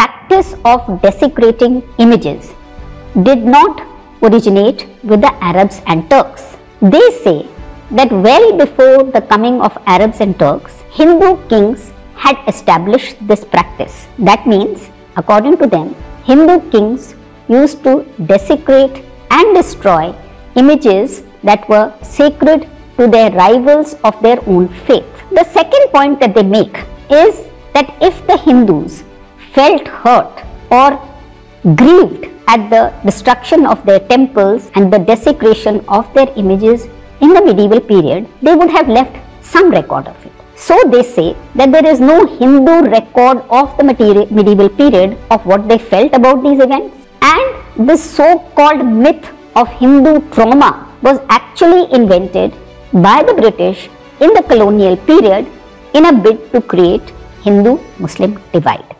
practice of desecrating images did not originate with the Arabs and Turks. They say that well before the coming of Arabs and Turks, Hindu kings had established this practice. That means, according to them, Hindu kings used to desecrate and destroy images that were sacred to their rivals of their own faith. The second point that they make is that if the Hindus felt hurt or grieved at the destruction of their temples and the desecration of their images in the medieval period, they would have left some record of it. So they say that there is no Hindu record of the medieval period of what they felt about these events. And this so-called myth of Hindu trauma was actually invented by the British in the colonial period in a bid to create Hindu-Muslim divide.